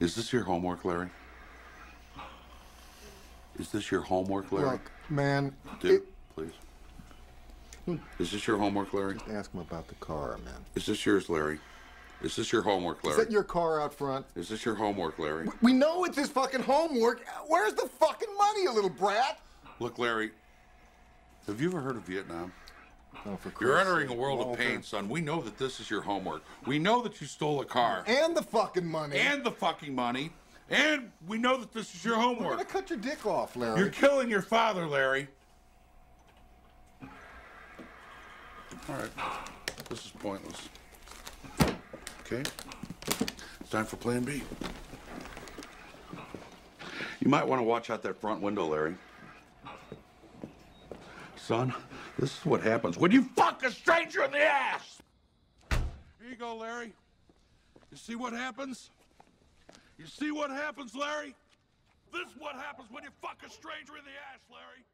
Is this your homework, Larry? Is this your homework, Larry? Look, man. Do, it- please. Is this your homework, Larry? Just ask him about the car, man. Is this yours, Larry? Is this your homework, Larry? Is that your car out front? Is this your homework, Larry? We know it's his fucking homework. Where's the fucking money, you little brat? Look, Larry. Have you ever heard of Vietnam? Oh, for You're entering a world of pain, son. We know that this is your homework. We know that you stole a car And the fucking money. and the fucking money, and we know that this is your homework. We're gonna cut your dick off, Larry. You're killing your father, Larry. All right. This is pointless. Okay? It's time for plan B. You might want to watch out that front window, Larry. Son, this is what happens when you fuck a stranger in the ass. Here you go, Larry. You see what happens? You see what happens, Larry? This is what happens when you fuck a stranger in the ass, Larry.